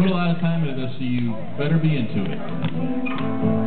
put a lot of time into this, so you better be into it.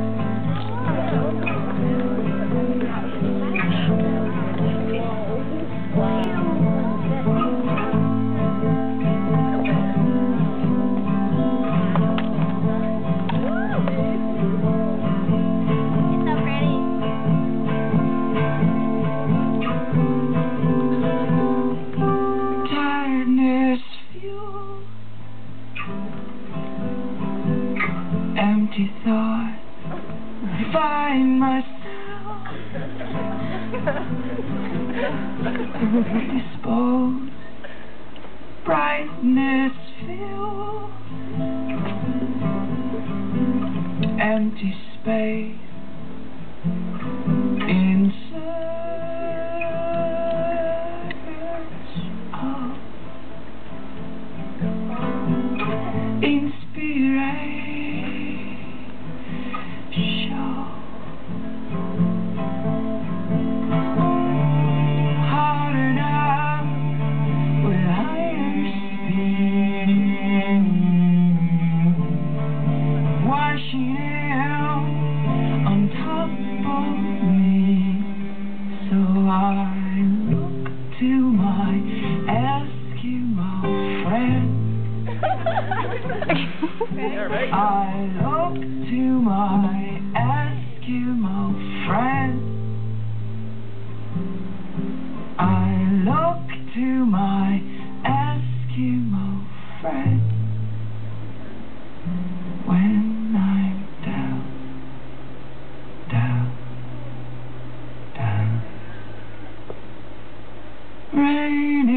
Empty thought. Find myself Disposed Brightness fuel Empty space I look to my Eskimo friend. I look to my Eskimo friend. When I'm down, down, down. Rain